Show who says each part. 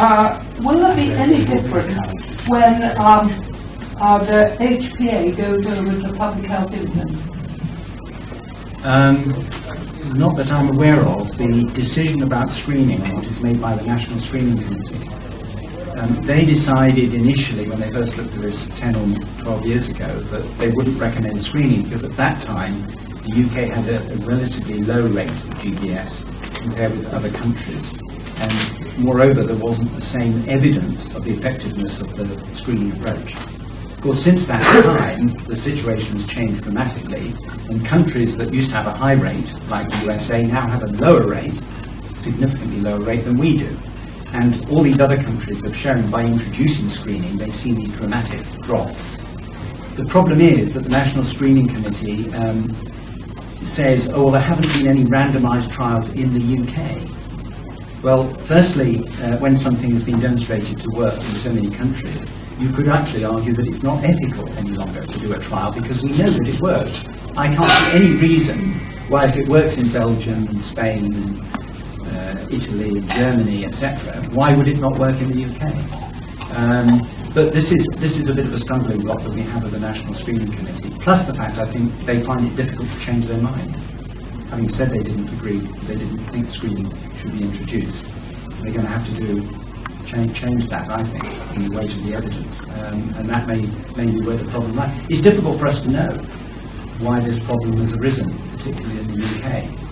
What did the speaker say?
Speaker 1: uh, will there be any difference when um, uh, the HPA goes over to Public Health England?
Speaker 2: Um, not that I'm aware of. The decision about screening what is made by the National Screening Committee. Um, they decided initially, when they first looked at this 10 or 12 years ago, that they wouldn't recommend screening because at that time the UK had a, a relatively low rate of GBS compared with other countries. And moreover, there wasn't the same evidence of the effectiveness of the screening approach. Of course, since that time, the situation has changed dramatically, and countries that used to have a high rate, like the USA, now have a lower rate, significantly lower rate than we do. And all these other countries have shown by introducing screening, they've seen these dramatic drops. The problem is that the National Screening Committee um, says, oh, well, there haven't been any randomized trials in the UK. Well, firstly, uh, when something has been demonstrated to work in so many countries, you could actually argue that it's not ethical any longer to do a trial because we know that it works. I can't see any reason why, if it works in Belgium and Spain and uh, Italy and Germany, etc., why would it not work in the UK? Um, but this is this is a bit of a stumbling block that we have at the National Screening Committee. Plus the fact I think they find it difficult to change their mind. Having said they didn't agree, they didn't think screening should be introduced. They're going to have to do change, change that, I think, in the weight of the evidence. Um, and that may, may be where the problem lies. It's difficult for us to know why this problem has arisen, particularly in the UK.